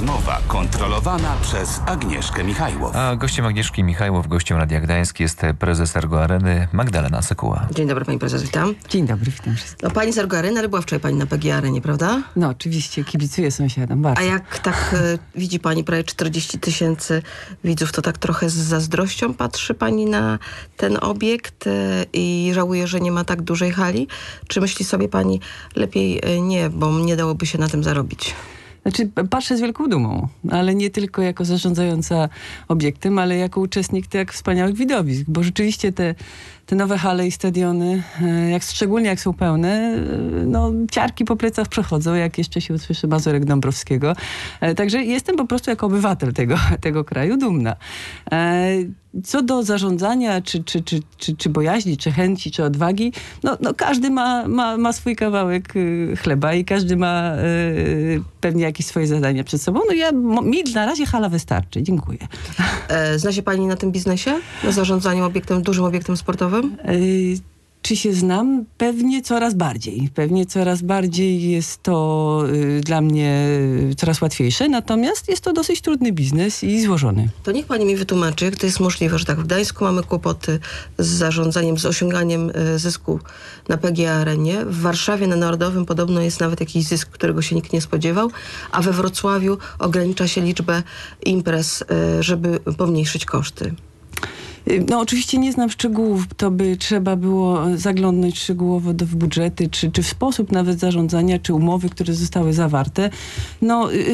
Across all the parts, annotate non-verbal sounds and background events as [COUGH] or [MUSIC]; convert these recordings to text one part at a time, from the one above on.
Rozmowa kontrolowana przez Agnieszkę Michajłow. A gościem Agnieszki Michajłow, gościem Radia Gdańsk jest prezes Ergo Areny Magdalena Sekuła. Dzień dobry pani prezes, witam. Dzień dobry, witam wszystkich. No pani z Ergo Areny, ale była wczoraj pani na PG Arenie, prawda? No oczywiście, kibicuję sąsiadom bardzo. A jak tak e, widzi pani prawie 40 tysięcy widzów, to tak trochę z zazdrością patrzy pani na ten obiekt e, i żałuje, że nie ma tak dużej hali? Czy myśli sobie pani lepiej e, nie, bo nie dałoby się na tym zarobić? Znaczy, patrzę z wielką dumą, ale nie tylko jako zarządzająca obiektem, ale jako uczestnik tak wspaniałych widowisk, bo rzeczywiście te, te nowe hale i stadiony, e, jak, szczególnie jak są pełne, e, no ciarki po plecach przechodzą, jak jeszcze się usłyszy Mazurek Dąbrowskiego. E, Także jestem po prostu jako obywatel tego, [LAUGHS] tego kraju dumna. Co do zarządzania, czy, czy, czy, czy, czy bojaźni, czy chęci, czy odwagi, no, no każdy ma, ma, ma swój kawałek chleba i każdy ma y, pewnie jakieś swoje zadania przed sobą. No ja, mi na razie hala wystarczy. Dziękuję. Zna się pani na tym biznesie? Na zarządzaniu obiektem, dużym obiektem sportowym? Y, Czy się znam? Pewnie coraz bardziej. Pewnie coraz bardziej jest to y, dla mnie y, coraz łatwiejsze, natomiast jest to dosyć trudny biznes i złożony. To niech pani mi wytłumaczy, jak to jest możliwe, że tak w Gdańsku mamy kłopoty z zarządzaniem, z osiąganiem zysku na PGA Arenie. W Warszawie na Narodowym podobno jest nawet jakiś zysk, którego się nikt nie spodziewał, a we Wrocławiu ogranicza się liczbę imprez, żeby pomniejszyć koszty. No oczywiście nie znam szczegółów, to by trzeba było zaglądnąć szczegółowo do, budżety, czy, czy w sposób nawet zarządzania, czy umowy, które zostały zawarte. No y,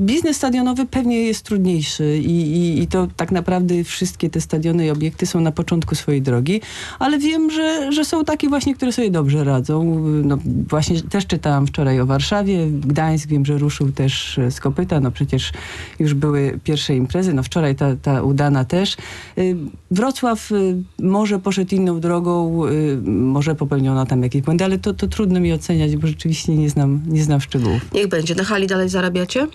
biznes stadionowy pewnie jest trudniejszy i, i, i to tak naprawdę wszystkie te stadiony i obiekty są na początku swojej drogi, ale wiem, że, że są takie właśnie, które sobie dobrze radzą. No właśnie też czytałam wczoraj o Warszawie, Gdańsk wiem, że ruszył też z kopyta, no przecież już były pierwsze imprezy, no wczoraj ta, ta udana też. Y, Wrocław y, może poszedł inną drogą, y, może popełniono tam jakieś błędy, ale to, to trudno mi oceniać, bo rzeczywiście nie znam, nie znam szczegółów. Niech będzie. Na hali dalej zarabiacie?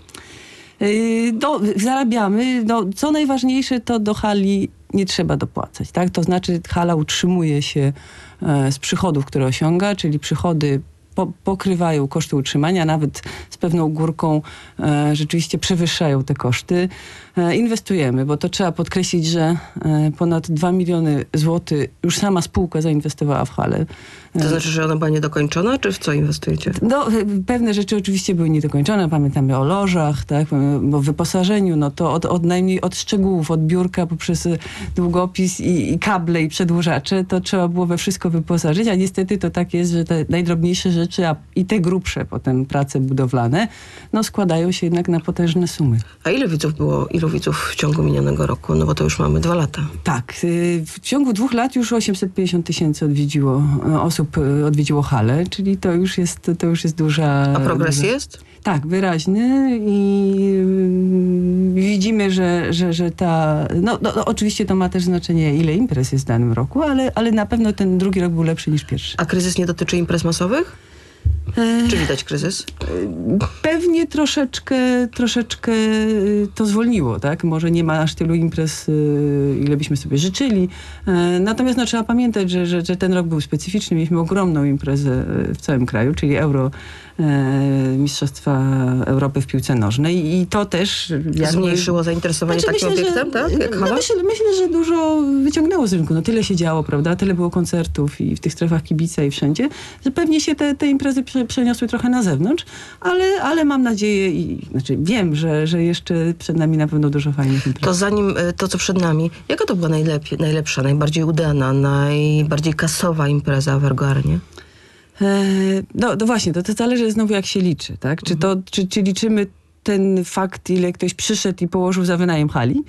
Yy, Do, zarabiamy. No, co najważniejsze, to do hali nie trzeba dopłacać. Tak? To znaczy hala utrzymuje się e, z przychodów, które osiąga, czyli przychody po, pokrywają koszty utrzymania, nawet z pewną górką e, rzeczywiście przewyższają te koszty. E, inwestujemy, bo to trzeba podkreślić, że e, ponad 2 miliony złotych już sama spółka zainwestowała w halę. To znaczy, że ona była niedokończona, czy w co inwestujecie? No, y, pewne rzeczy oczywiście były niedokończone. Pamiętamy o lożach, tak, o wyposażeniu, no to od, od najmniej od szczegółów, od biurka poprzez długopis i, i kable i przedłużacze, to trzeba było we wszystko wyposażyć, a niestety to tak jest, że te najdrobniejsze rzeczy, a i te grubsze potem prace budowlane, no składają się jednak na potężne sumy. A ile widzów było, ilu widzów w ciągu minionego roku? No bo to już mamy dwa lata. Tak, y, w ciągu dwóch lat już 850 tysięcy odwiedziło, y, osób y, odwiedziło halę, czyli to już jest, to już jest duża... A progres duża... jest? Tak, wyraźny i widzimy, że, że, że ta... No, no, no oczywiście to ma też znaczenie, ile imprez jest w danym roku, ale, ale na pewno ten drugi rok był lepszy niż pierwszy. A kryzys nie dotyczy imprez masowych? Czy widać kryzys? Pewnie troszeczkę, troszeczkę y, to zwolniło, tak? Może nie ma aż tylu imprez, y, ile byśmy sobie życzyli. E, Natomiast no, trzeba pamiętać, że, że, że ten rok był specyficzny. Mieliśmy ogromną imprezę y, w całym kraju, czyli Euro e, Mistrzostwa Europy w piłce nożnej i to też... jakby- Zmniejszyło zainteresowanie Znaczy, takim myślę, obiektem, tak? Jak no, myślę, myślę, że dużo wyciągnęło z rynku. No tyle się działo, prawda? Tyle było koncertów i w tych strefach kibica i wszędzie, że pewnie się te, te imprezy prze, przeniosły trochę na zewnątrz, ale, ale mam nadzieję i znaczy wiem, że, że jeszcze przed nami na pewno dużo fajnych imprez. To zanim y, to, co przed nami, jaka to była najlepiej, najlepsza, najbardziej udana, najbardziej kasowa impreza w Ergoarnie? E, No, no właśnie, to, to zależy znowu jak się liczy, tak? Czy, to, czy, czy liczymy ten fakt, ile ktoś przyszedł i położył za wynajem hali,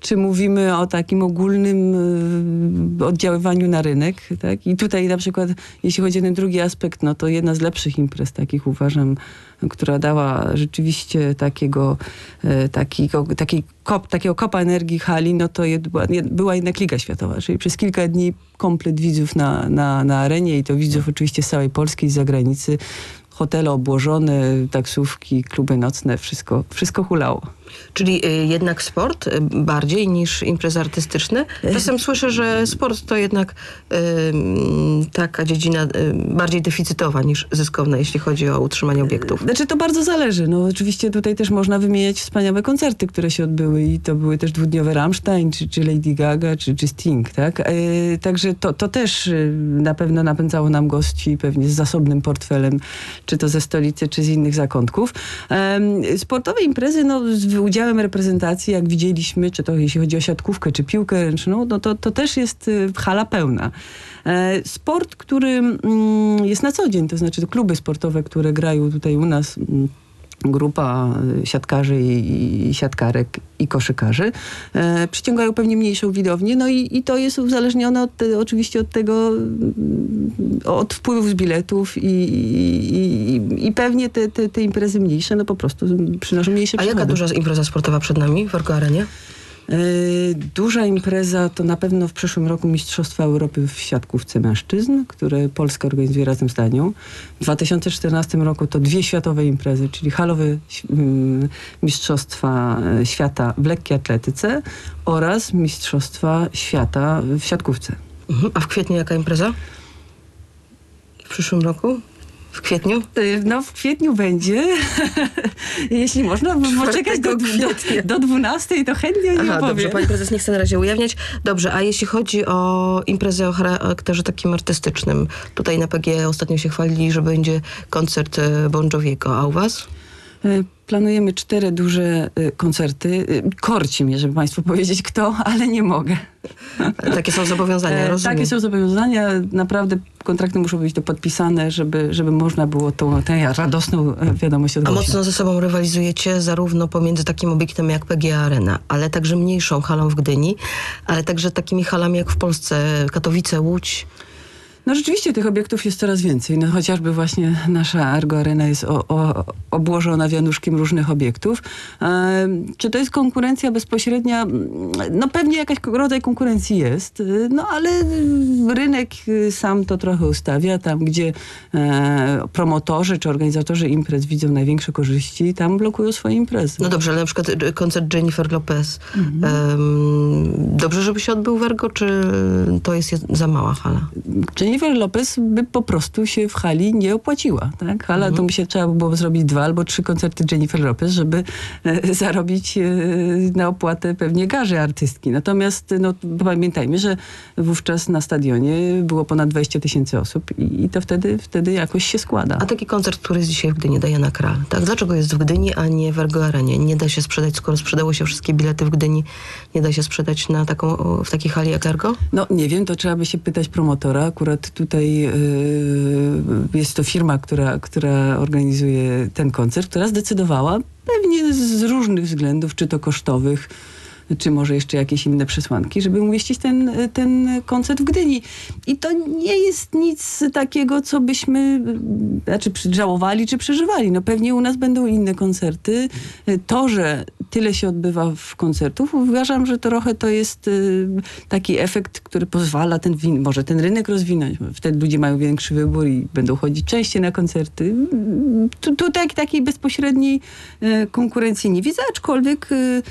czy mówimy o takim ogólnym y, oddziaływaniu na rynek, tak? I tutaj na przykład, jeśli chodzi o ten drugi aspekt, no to jedna z lepszych imprez takich uważam, która dała rzeczywiście takiego, e, takiego, taki kop, takiego kopa energii hali, no to jed, była, jed, była jednak Liga Światowa, czyli przez kilka dni komplet widzów na, na, na arenie i to widzów oczywiście z całej Polski i z zagranicy. Hotele obłożone, taksówki, kluby nocne, wszystko, wszystko hulało. Czyli y, jednak sport y, bardziej niż imprezy artystyczne. Czasem słyszę, że sport to jednak y, mm, taka dziedzina bardziej deficytowa niż zyskowna, jeśli chodzi o utrzymanie obiektów. Znaczy to bardzo zależy. No oczywiście tutaj też można wymieniać wspaniałe koncerty, które się odbyły i to były też dwudniowe Rammstein, czy, czy Lady Gaga, czy, czy Sting, tak? Także to, to też na pewno napędzało nam gości pewnie z zasobnym portfelem, czy to ze stolicy, czy z innych zakątków. Sportowe imprezy, no udziałem reprezentacji, jak widzieliśmy, czy to jeśli chodzi o siatkówkę, czy piłkę ręczną, no to, to też jest e, hala pełna. E, Sport, który mm, jest na co dzień, to znaczy kluby sportowe, które grają tutaj u nas, mm, grupa y, siatkarzy i, i siatkarek i koszykarzy, e, przyciągają pewnie mniejszą widownię, no i, i to jest uzależnione od te, oczywiście od tego, mm, od wpływów z biletów i, i, i, pewnie te, te, te imprezy mniejsze, no po prostu przynoszą mniejsze A jaka przychody. duża impreza sportowa przed nami w Ergo Arenie? E, Duża impreza to na pewno w przyszłym roku Mistrzostwa Europy w siatkówce mężczyzn, które Polska organizuje razem z Danią. W 2014 roku to dwie światowe imprezy, czyli halowe Mistrzostwa e, Świata w lekkiej atletyce oraz Mistrzostwa Świata w siatkówce. Mhm. A w kwietniu jaka impreza? W przyszłym roku? W kwietniu? E, No w kwietniu będzie, [LAUGHS] jeśli można poczekać do, do, kwietnia. do 12, to chętnie nie Aha, opowiem. dobrze, pani prezes nie chce na razie ujawniać. Dobrze, a jeśli chodzi o imprezę o charakterze takim artystycznym, tutaj na PG ostatnio się chwalili, że będzie koncert e, Bon Joviego, a u was? E, Planujemy cztery duże e, koncerty. E, Korci mnie, żeby Państwu [LAUGHS] powiedzieć kto, ale nie mogę. Takie są zobowiązania, rozumiem. Takie są zobowiązania. Naprawdę kontrakty muszą być to podpisane, żeby, żeby można było tą tę radosną wiadomość A odgłosić. mocno ze sobą rywalizujecie zarówno pomiędzy takim obiektem jak PGA Arena, ale także mniejszą halą w Gdyni, ale także takimi halami jak w Polsce, Katowice, Łódź. No rzeczywiście tych obiektów jest coraz więcej. No, chociażby właśnie nasza Argo Arena jest o, o, obłożona wianuszkiem różnych obiektów. E, czy to jest konkurencja bezpośrednia? Mm, No pewnie jakaś rodzaj konkurencji jest, y, no ale y, rynek y, sam to trochę ustawia. Tam, gdzie e, promotorzy czy organizatorzy imprez widzą największe korzyści, tam blokują swoje imprezy. No dobrze, ale na przykład e, koncert Jennifer Lopez. Mhm. Dobrze, żeby się odbył w Ergo, czy to jest za mała hala? Jennifer Lopez by po prostu się w hali nie opłaciła. Tak? Hala to by się trzeba było zrobić dwa albo trzy koncerty Jennifer Lopez, żeby e, [LAUGHS] zarobić e, na opłatę pewnie garzy artystki. Natomiast no, pamiętajmy, że wówczas na stadionie było ponad 20 tysięcy osób i, i to wtedy, wtedy jakoś się składa. A taki koncert, który jest dzisiaj w Gdyni, Diana Kral, tak? Dlaczego jest w Gdyni, a nie w Ergo Arenie? Nie da się sprzedać, skoro sprzedało się wszystkie bilety w Gdyni, nie da się sprzedać na taką, w takiej hali jak Ergo? No nie wiem, to trzeba by się pytać promotora. Akurat tutaj yy, jest to firma, która, która organizuje ten koncert, która zdecydowała pewnie z różnych względów, czy to kosztowych, czy może jeszcze jakieś inne przesłanki, żeby umieścić ten, ten koncert w Gdyni. I to nie jest nic takiego, co byśmy znaczy, żałowali czy przeżywali. No pewnie u nas będą inne koncerty. To, że tyle się odbywa w koncertów, uważam, że trochę to jest y, taki efekt, który pozwala ten, może ten rynek rozwinąć. Wtedy ludzie mają większy wybór i będą chodzić częściej na koncerty. Tu, tak, takiej bezpośredniej e, konkurencji nie widzę, aczkolwiek y,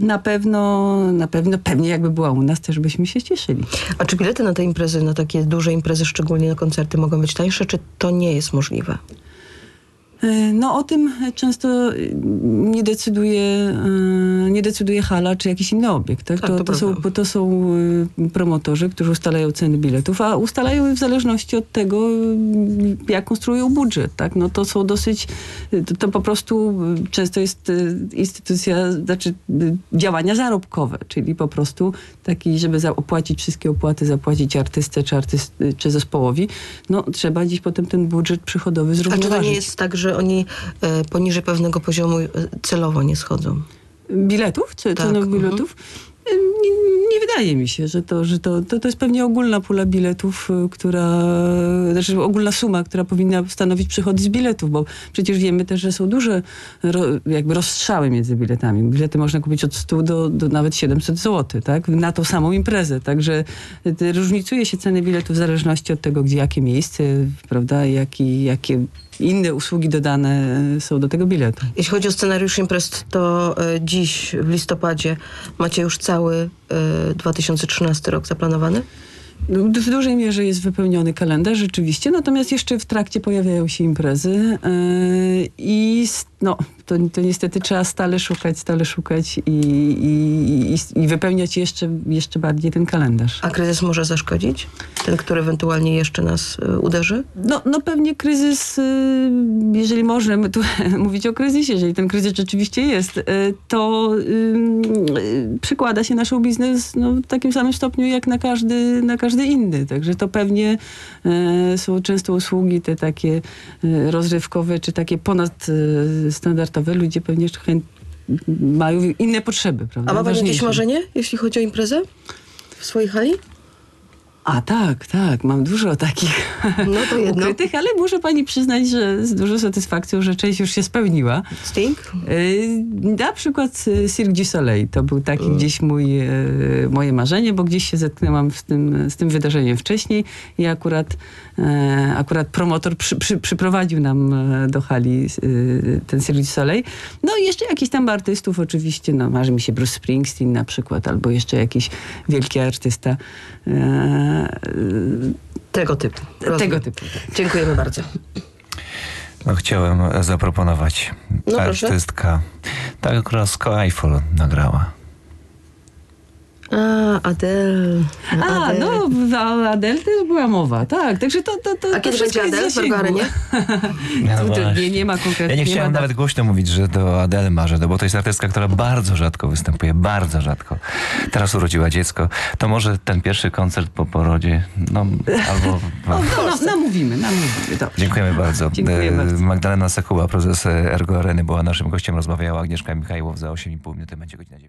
na pewno, na pewno, pewnie jakby była u nas, też byśmy się cieszyli. A czy bilety na te imprezy, na takie duże imprezy, szczególnie na koncerty, mogą być tańsze, czy to nie jest możliwe? E, No o tym często y, nie decyduje, e, nie decyduje hala czy jakiś inny obiekt. Tak? Tak, to, to to, są, to są promotorzy, którzy ustalają ceny biletów, a ustalają je w zależności od tego, jak konstruują budżet. Tak? No to są dosyć, to, to po prostu często jest instytucja, znaczy działania zarobkowe, czyli po prostu taki, żeby opłacić wszystkie opłaty, zapłacić artystę czy, artyst, czy zespołowi, no trzeba gdzieś potem ten budżet przychodowy A czy to zrównoważyć. nie jest tak, że oni e, poniżej pewnego poziomu e, celowo nie schodzą? Biletów? Czy Tak, mhm. biletów? Nie, nie wydaje mi się, że, to, że to, to, to jest pewnie ogólna pula biletów, y, która, znaczy ogólna suma, która powinna stanowić przychody z biletów, bo przecież wiemy też, że są duże ro, jakby rozstrzały między biletami. Bilety można kupić od 100 do, do nawet 700 zł, tak? Na tą samą imprezę. Także y, różnicuje się ceny biletów w zależności od tego, gdzie, jakie miejsce, prawda, jaki, jakie inne usługi dodane e, są do tego biletu. Jeśli chodzi o scenariusz imprez, to dziś w listopadzie macie już cały 2013 rok zaplanowany? No, W dużej mierze jest wypełniony kalendarz rzeczywiście, natomiast jeszcze w trakcie pojawiają się imprezy yy, i no, to, to niestety trzeba stale szukać, stale szukać i, i, i, i wypełniać jeszcze, jeszcze bardziej ten kalendarz. A kryzys może zaszkodzić? Ten, który ewentualnie jeszcze nas e, uderzy? No, no pewnie kryzys, y, jeżeli możemy tu [LAUGHS] mówić o kryzysie, jeżeli ten kryzys rzeczywiście jest, y, to przykłada się na show biznes no, w takim samym stopniu jak na każdy, na każdy inny. Także to pewnie y, są często usługi te takie y, rozrywkowe, czy takie ponadstandardowe. Ludzie pewnie mają inne potrzeby, prawda? A ma pani jakieś marzenie, jeśli chodzi o imprezę w swojej hali? A tak, tak, mam dużo takich No to jedno. ukrytych, ale muszę pani przyznać, że z dużą satysfakcją, że część już się spełniła. Sting? Yy, Na przykład y, Cirque du Soleil to był taki gdzieś mój, e, moje marzenie, bo gdzieś się zetknęłam z tym, z tym wydarzeniem wcześniej i akurat, e, akurat promotor przy, przy, przyprowadził nam e, do hali y, ten Cirque du Soleil. No i jeszcze jakiś tam artystów oczywiście, no marzy mi się Bruce Springsteen na przykład, albo jeszcze jakiś wielki artysta e, Tego typu. tego Rozumiem. typu. Dziękujemy bardzo. No, chciałem zaproponować No, proszę. artystka. Tak Rosko Eiffel nagrała. A, Adele. A, no, o Adele też była mowa, tak. Także to, to, to, A to kiedy będzie Adele w zasięgu. Arenie? [LAUGHS] No nie, nie ma konkretnie. Ja nie chciałem ma nawet głośno mówić, że do Adele marzę, no bo to jest artystka, która bardzo rzadko występuje, bardzo rzadko. Teraz urodziła dziecko. To może ten pierwszy koncert po porodzie, no albo... [LAUGHS] No, no, namówimy, namówimy. Dobrze. Dziękujemy bardzo. Dziękuję E, bardzo. Magdalena Sekuła, prezes Ergo Areny, była naszym gościem, rozmawiała Agnieszka Michajłow za 8,5 minuty, będzie godzina 9.